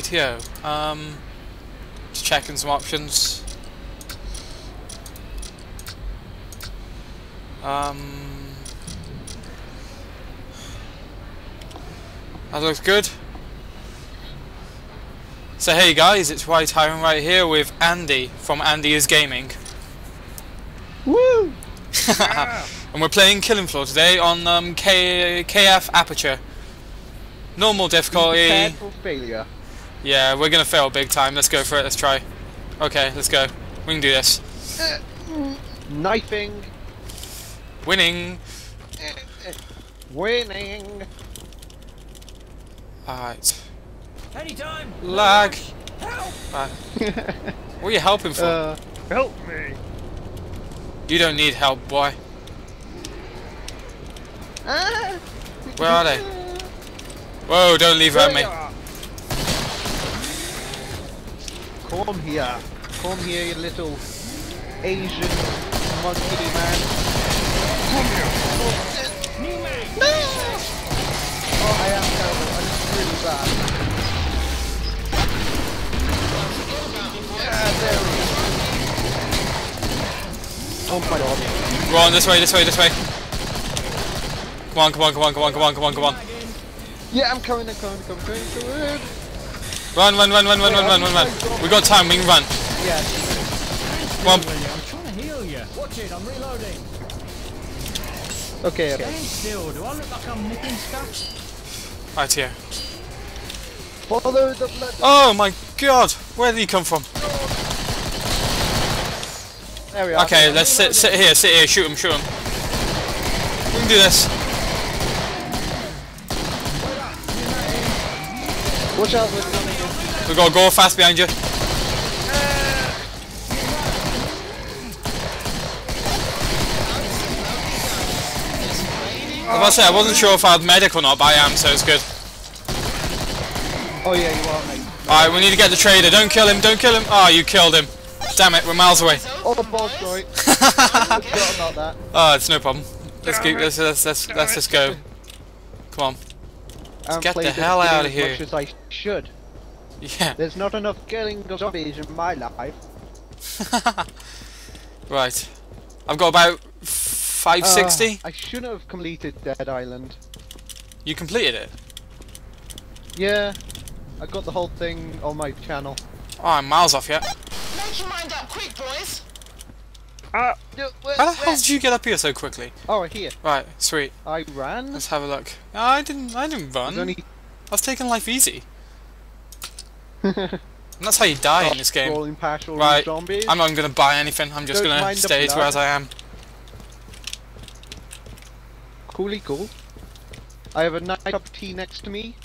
Right, here. Um, just checking some options. Um, that looks good. So hey guys, it's Y-Tyran right here with Andy from Andy is Gaming. Woo! and we're playing Killing Floor today on um, K KF Aperture. Normal difficulty. Prepared for failure. Yeah, we're gonna fail big time. Let's go for it. Let's try. Okay, let's go. We can do this. Knifing. Winning. Winning. Alright. Anytime. Lag. Help! Right. What are you helping for? uh, help me. you don't need help, boy. Ah. Where are they? Whoa, don't leave her at me. Come here. Come here, you little Asian monkey man. Come here. No! Oh, I am terrible. I'm really bad. Yeah, there we go. Oh my god. On, this way, this way, this way. Come on, come on, come on, come on, come on, come on, come on. Yeah, I'm coming, I'm coming, I'm coming, I'm coming. Run, run, run, run, run, run, run, run, run. We got time, we can run. Yeah. Come on. I'm trying to heal you. Watch it, I'm reloading. Okay, okay. Stand still. Do I look like I'm nicking stuff? Right here. Follow the blood. Oh my god! Where did he come from? There we are. Okay, let's sit, sit here, sit here, shoot him, shoot him. We can do this. Watch out, we're coming in. We gotta go fast behind you. I was say, I wasn't sure if I had medic or not, but I am, so it's good. Oh yeah, you are, mate. Alright, we need to get the trader. Don't kill him, don't kill him. Oh, you killed him. Damn it, we're miles away. Oh, the ball droid. Forgot about that. Oh, it's no problem. Let's keep, let's, let's, let's, let's just go. Come on. Haven't get the hell outta as here. Much as I should. Yeah. There's not enough killing zombies in my life. right. I've got about 560. Uh, I shouldn't have completed Dead Island. you completed it. Yeah, I got the whole thing on my channel. Oh, I'm miles off yet. Make your mind up quick, boys. Ah, How the hell did you get up here so quickly? Oh, here. Right, sweet. I ran. Let's have a look. No, I didn't. I didn't run. Only I was taking life easy. And that's how you die in this game. Scrolling past all Right, these zombies. I'm not gonna buy anything. I'm just Don't gonna stay to blood. as I am. Cooly cool. I have a nice cup of tea next to me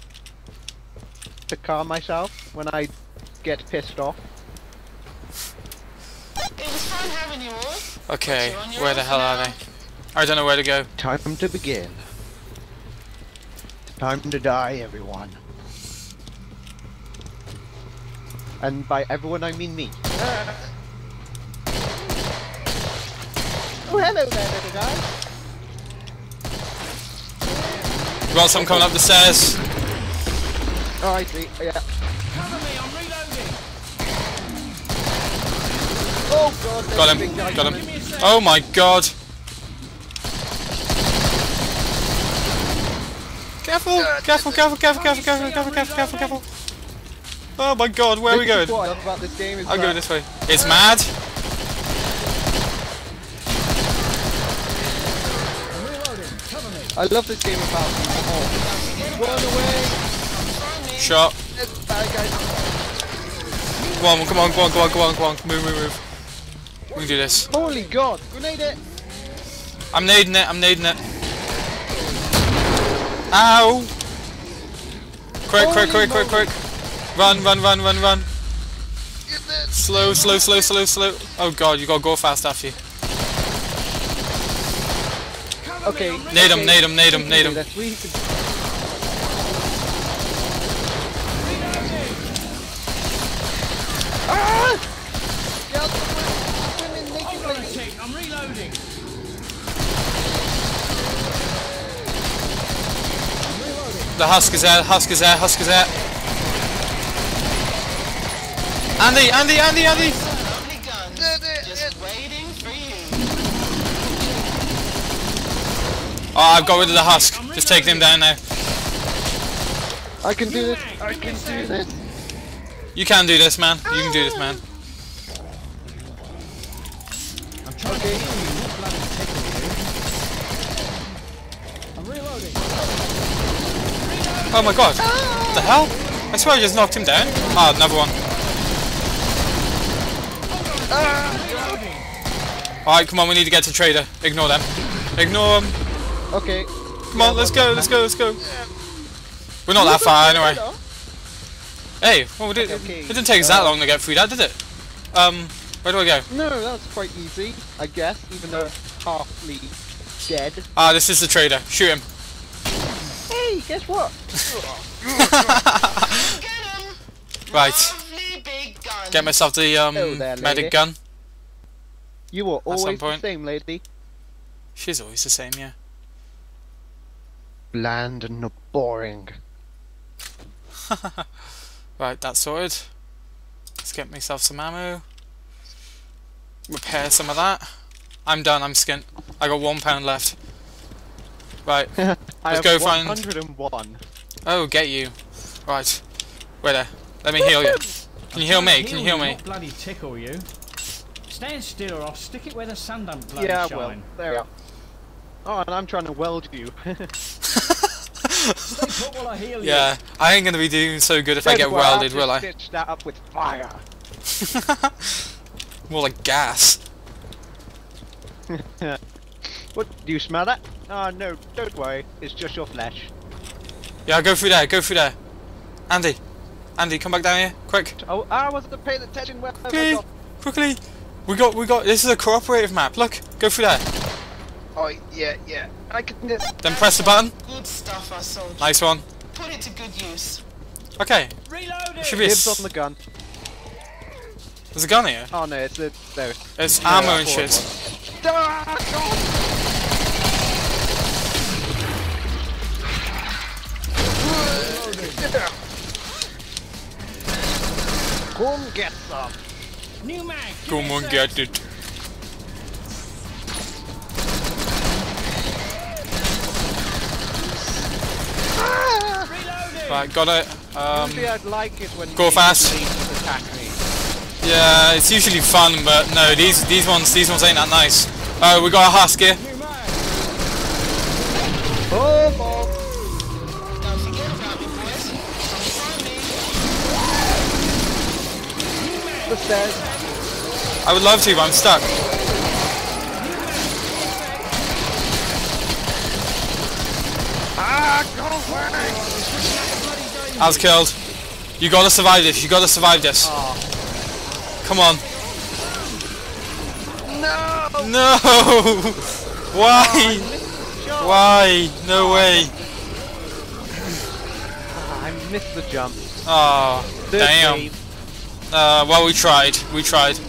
to calm myself when I get pissed off. It was fun having you all. Okay, you're on your where the hell for are they? I don't know where to go. Time to begin. Time to die, everyone. And by everyone, I mean me. Oh, hello there, little guy. We got some coming up the stairs. Oh, I see. Yeah. Cover me, I'm reloading. Oh god, Got him. Got him. Oh my god. Careful! Careful! Careful! Careful! Careful! Careful! Careful! Careful! Careful! Oh my god, where are we going? is I love about this game is I'm that going this way. It's mad. I'm reloading. Cover me. I love this game about oh, run away. Shot. Bad. Come on! Come on! Come on! Come on! Come on! Come on! Move! Move! Move! We can do this. Holy god, grenade it. I'm nading it. I'm nading it. Ow! Quick! Quick! Quick! Quick! Quick! Run! Run! Run! Run! Run! Slow! Slow! Slow! Slow! Slow! Oh god! You gotta go fast after you. Okay. me, Nade him! okay, Nade him! Nade him! can Nade him! this, we Ah! Out the way, women naked Hold on a ladies. tick, I'm reloading. The husk is there. Husk is there. Husk is there. Andy, Andy, Andy, Andy! Lovely guns. Just waiting for you. Oh, I've got rid of the husk. Just taking him down now. I can do this. I can do this. You can do this, man. You can do this, man. I'm trying to heal you, not bloody tickle you. I'm reloading. Oh my god. What the hell? I swear I just knocked him down. Ah, another one. Alright, come on, we need to get to Trader. Ignore them. Ignore them. Okay. Come on, let's go, let's go, let's go. We're not that far anyway. Hey, well, it, did, Okay. it didn't take us that long to get through that, did it? Um, where do I go? No, that's quite easy, I guess, even though it's halfly dead. Ah, this is the Trader. Shoot him. Hey, guess what? Right. Lovely big guns. Get myself the um, there, medic gun. You were always the point. same, lady. She's always the same, yeah. Bland and boring. Right, that's sorted. Let's get myself some ammo. Repair some of that. I'm done, I'm skint. I got one pound left. Right. I Let's go find- 101. Oh, get you. Right. Wait there. Let me heal you. Can you heal me? Can you heal me? Bloody tickle you. Stand still or I'll stick it where the sun don't bloody Yeah, shine. well, there we are. Oh, and I'm trying to weld you. Stay put while I heal you. Yeah, I ain't gonna be doing so good if I get Don't worry, I'll welded, I? Stitch that up with fire. More like gas. What? Do you smell that? Oh no, don't worry. It's just your flesh. Yeah, go through there, go through there. Andy. Andy, come back down here, quick. Oh, I wasn't paying attention where I Okay, quickly. We got, we got, this is a cooperative map, look. Go through there. Oh, yeah, yeah. I can. Then press the button. Good stuff, our soldier. Nice one. Put it to good use. Okay, Reloading! should be a Dibs on the gun. There's a gun here. Oh no, it's a. There. It's No, ammo and shit. Ah, God. Come get some. New give Come me on, get it. Right, got it. Um, Usually I'd like it when go fast. attack me. yeah, it's usually fun, but no, these these ones these ones ain't that nice. Oh, we got a husk here. Come find me. The stairs. I would love to, but I'm stuck. Ah, go away. I was killed. You gotta survive this. You gotta survive this. Come on. No. No. Why? Jump. Why? No way. I missed the jump. Oh, The damn. save. Uh, well, we tried. We tried.